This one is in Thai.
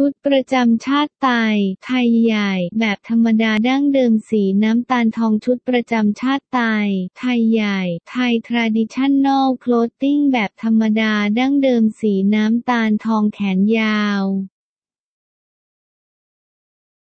ชุดประจำชาติไทยไทยใหญ่ แบบธรรมดาดั้งเดิมสีน้ำตาลทองชุดประจำชาติไทยไทยใหญ่ไทย traditional clothing แบบธรรมดาดั้งเดิมสีน้ำตาลทองแขนยาว